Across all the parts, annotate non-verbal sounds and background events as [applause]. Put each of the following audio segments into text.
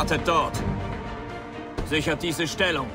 Wartet dort. Sichert diese Stellung.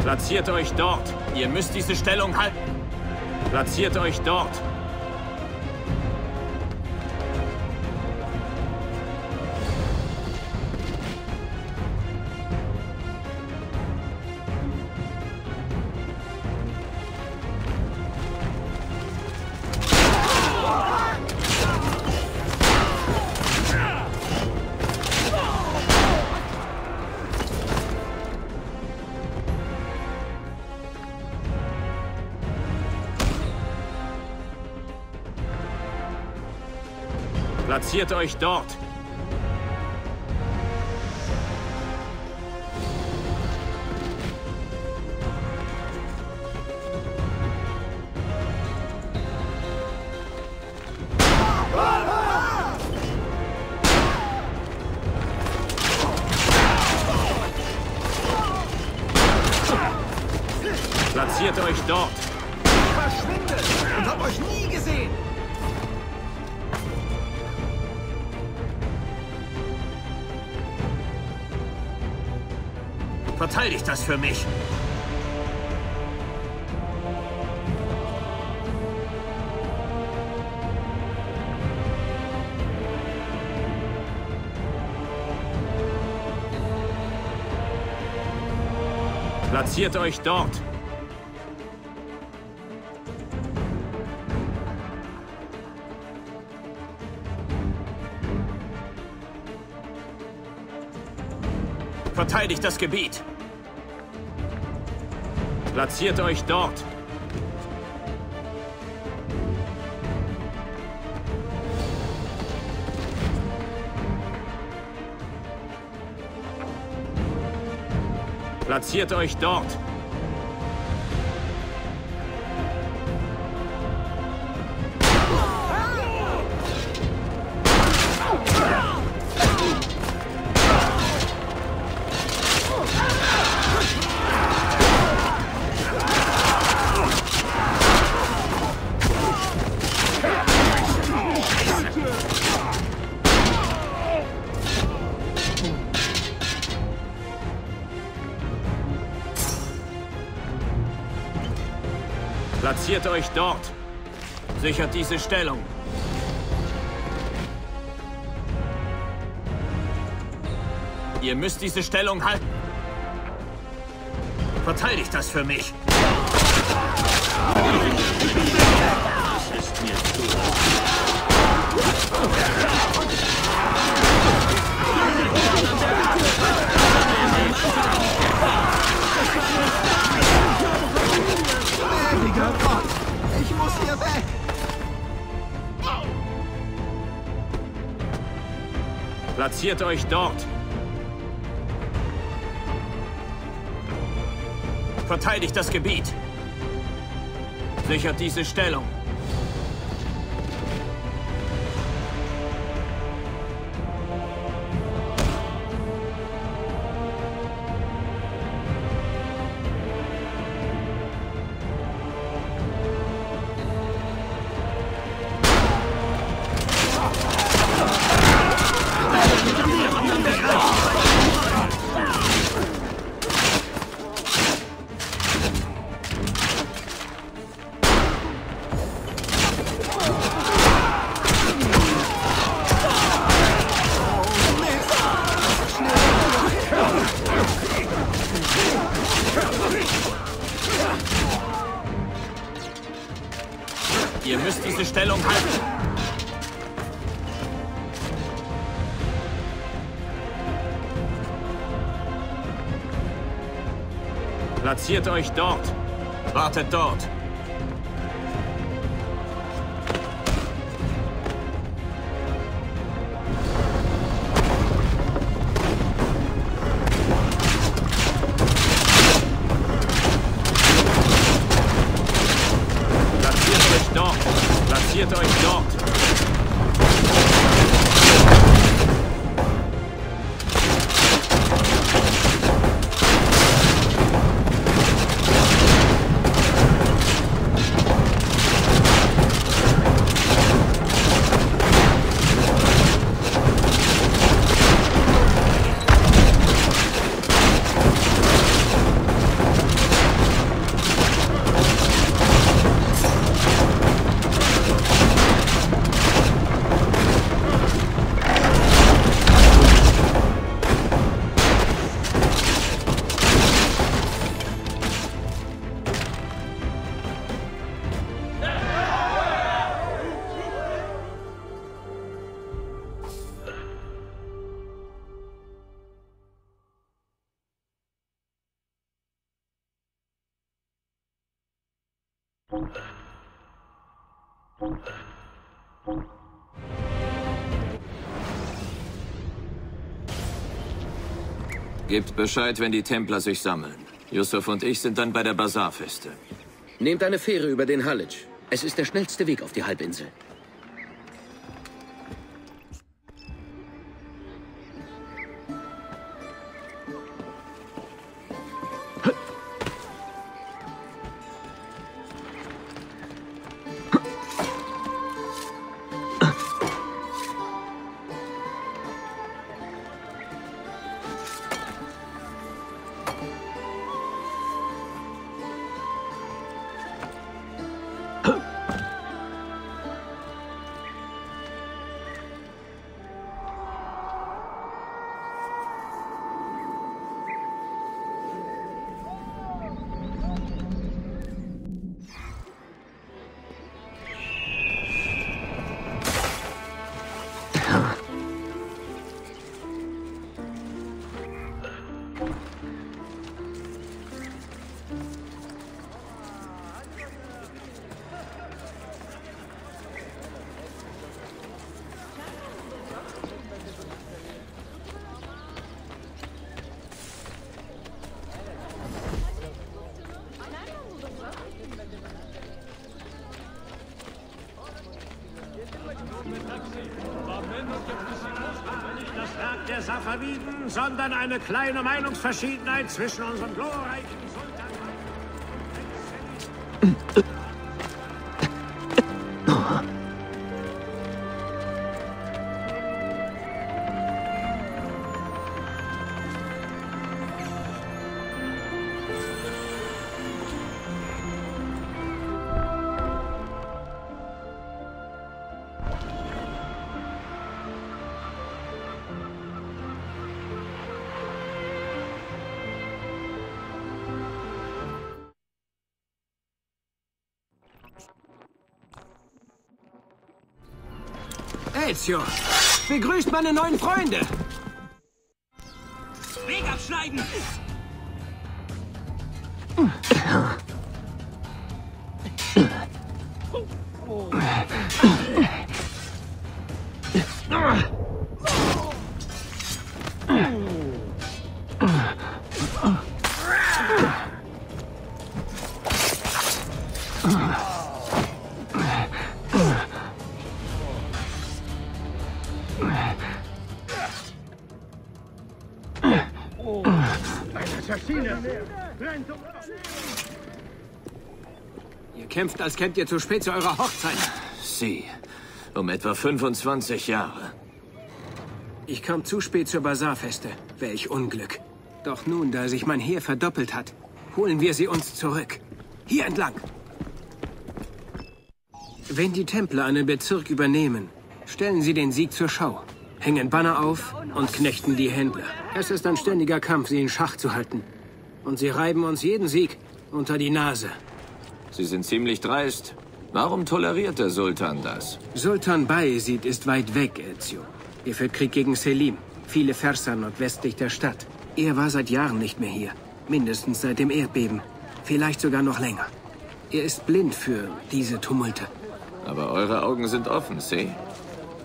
Platziert euch dort. Ihr müsst diese Stellung halten. Platziert euch dort. Platziert euch dort. Verteidigt das für mich. Platziert euch dort. Verteidigt das Gebiet. Platziert euch dort. Platziert euch dort. Platziert euch dort. Sichert diese Stellung. Ihr müsst diese Stellung halten. Verteidigt das für mich. Platziert euch dort. Verteidigt das Gebiet. Sichert diese Stellung. Stellung halten. Platziert euch dort. Wartet dort. Gebt Bescheid, wenn die Templer sich sammeln. Yusuf und ich sind dann bei der Bazarfeste. Nehmt eine Fähre über den Hallitsch. Es ist der schnellste Weg auf die Halbinsel. Das Werk der Safaviden, sondern eine kleine Meinungsverschiedenheit zwischen unserem glorreichen Ezio, begrüßt meine neuen Freunde. Weg abschneiden! Ihr kämpft, als kämpft ihr zu spät zu eurer Hochzeit. Sie. Um etwa 25 Jahre. Ich kam zu spät zur Bazarfeste. Welch Unglück. Doch nun, da sich mein Heer verdoppelt hat, holen wir sie uns zurück. Hier entlang. Wenn die Templer einen Bezirk übernehmen, stellen sie den Sieg zur Schau, hängen Banner auf und knechten die Händler. Es ist ein ständiger Kampf, sie in Schach zu halten. Und sie reiben uns jeden Sieg unter die Nase. Sie sind ziemlich dreist. Warum toleriert der Sultan das? Sultan Bayezid ist weit weg, Ezio. Er führt Krieg gegen Selim, viele Versa nordwestlich der Stadt. Er war seit Jahren nicht mehr hier. Mindestens seit dem Erdbeben. Vielleicht sogar noch länger. Er ist blind für diese Tumulte. Aber eure Augen sind offen, See.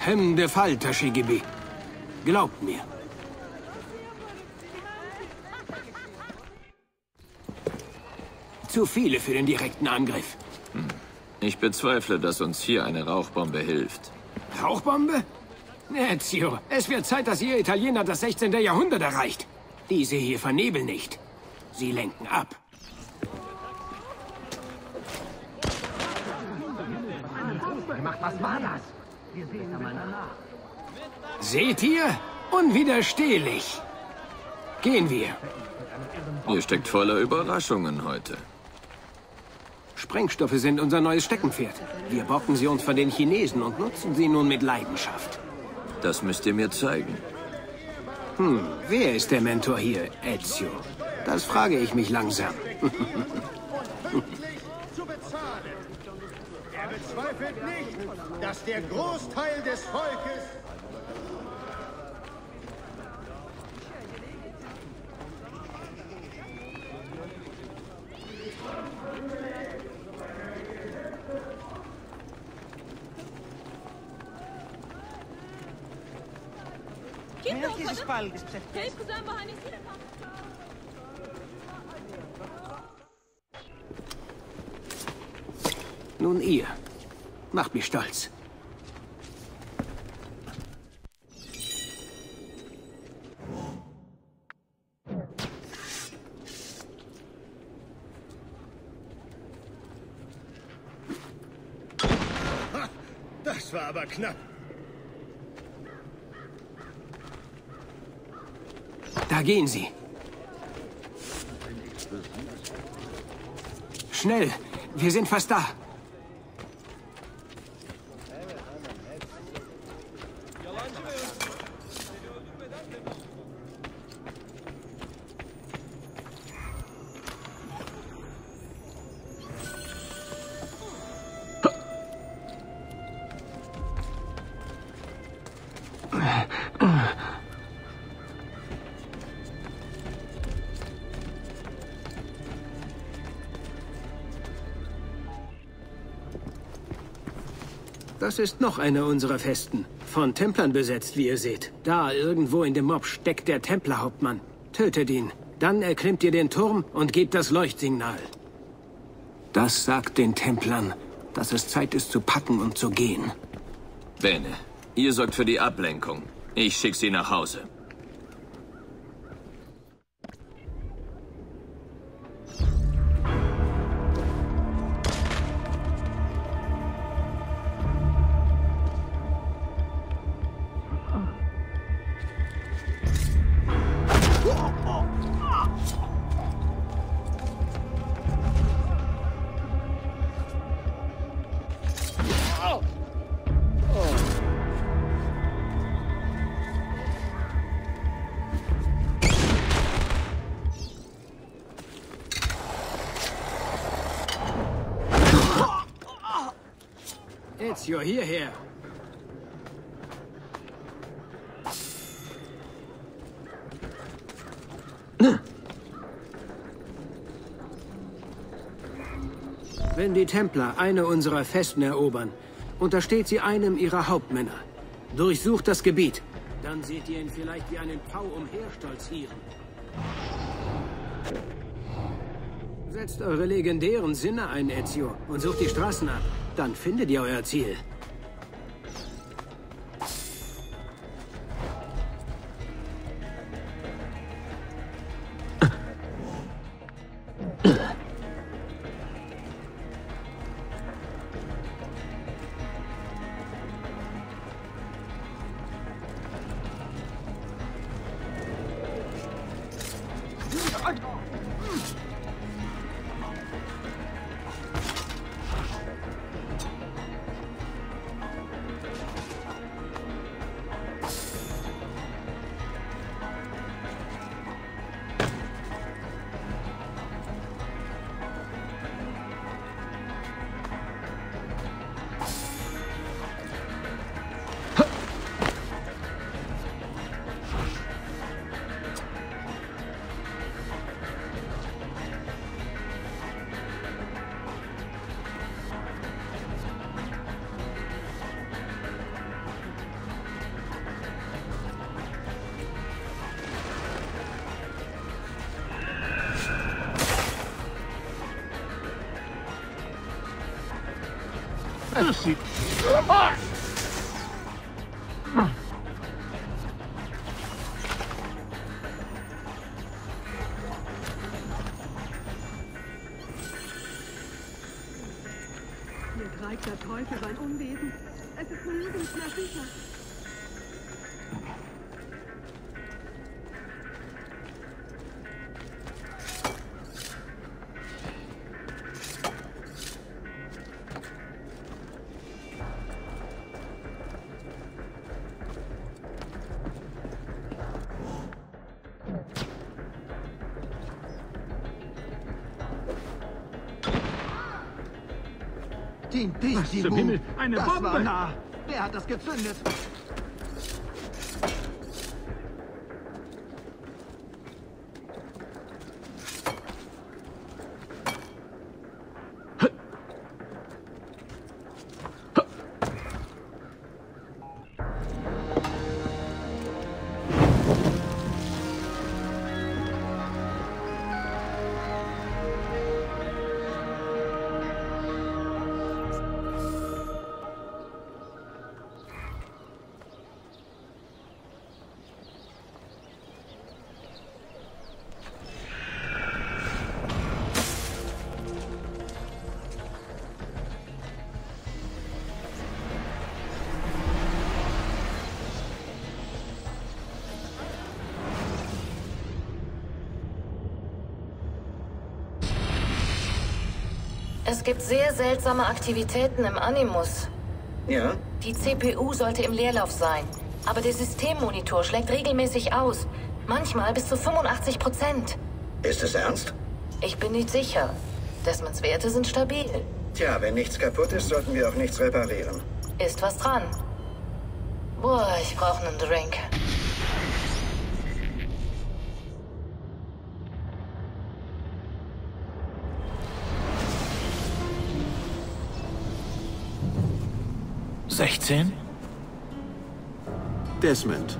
Hemmende Fall, Tashigibi. Glaubt mir. Zu viele für den direkten Angriff. Ich bezweifle, dass uns hier eine Rauchbombe hilft. Rauchbombe? Ezio, es wird Zeit, dass ihr Italiener das 16. Jahrhundert erreicht. Diese hier vernebeln nicht. Sie lenken ab. Seht ihr? Unwiderstehlich. Gehen wir. Ihr steckt voller Überraschungen heute. Sprengstoffe sind unser neues Steckenpferd. Wir bocken sie uns von den Chinesen und nutzen sie nun mit Leidenschaft. Das müsst ihr mir zeigen. Hm, wer ist der Mentor hier, Ezio? Das frage ich mich langsam. [laughs] Zweifelt nicht, dass der Großteil des Volkes Herkes spalgas perfeito. Nun ihr. Macht mich stolz. Das war aber knapp. Da gehen sie. Schnell! Wir sind fast da. Das ist noch eine unserer Festen. Von Templern besetzt, wie ihr seht. Da, irgendwo in dem Mob, steckt der Templerhauptmann. Tötet ihn. Dann erklimmt ihr den Turm und gebt das Leuchtsignal. Das sagt den Templern, dass es Zeit ist zu packen und zu gehen. Bene, ihr sorgt für die Ablenkung. Ich schick sie nach Hause. Ezio, hierher. Wenn die Templer eine unserer Festen erobern, untersteht sie einem ihrer Hauptmänner. Durchsucht das Gebiet. Dann seht ihr ihn vielleicht wie einen Pfau umherstolzieren. Setzt eure legendären Sinne ein, Ezio, und sucht die Straßen ab. Dann findet ihr euer Ziel. Hier Den dich, Was zum Himmel? Eine das Bombe! War nah. Wer hat das gezündet? Es gibt sehr seltsame Aktivitäten im Animus. Ja? Die CPU sollte im Leerlauf sein. Aber der Systemmonitor schlägt regelmäßig aus. Manchmal bis zu 85 Prozent. Ist es ernst? Ich bin nicht sicher. Desmonds Werte sind stabil. Tja, wenn nichts kaputt ist, sollten wir auch nichts reparieren. Ist was dran. Boah, ich brauche einen Drink. Sechzehn? Desmond,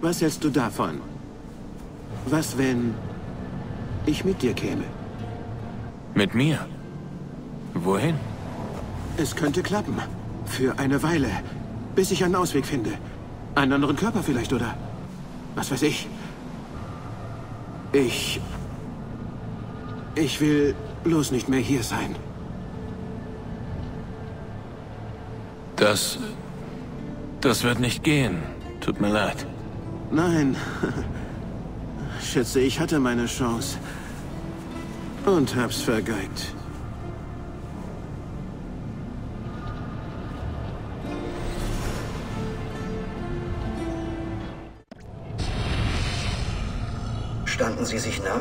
was hältst du davon? Was, wenn ich mit dir käme? Mit mir? Wohin? Es könnte klappen. Für eine Weile. Bis ich einen Ausweg finde. Einen anderen Körper vielleicht, oder? Was weiß ich. Ich... Ich will bloß nicht mehr hier sein. Das... Das wird nicht gehen. Tut mir leid. Nein. [laughs] Schätze, ich hatte meine Chance. Und hab's vergeigt. Standen Sie sich nah?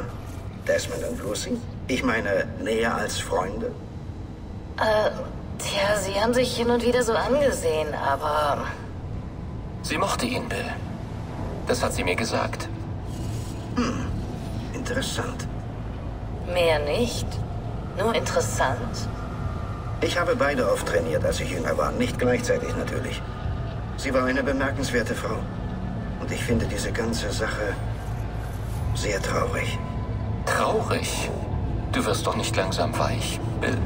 Desmond und Lucy? Ich meine, näher als Freunde? Äh, tja, sie haben sich hin und wieder so angesehen, aber... Sie mochte ihn, Bill. Das hat sie mir gesagt. Interessant. Mehr nicht. Nur interessant. Ich habe beide oft trainiert, als ich jünger war. Nicht gleichzeitig natürlich. Sie war eine bemerkenswerte Frau. Und ich finde diese ganze Sache sehr traurig. Traurig. Du wirst doch nicht langsam weich, Bill.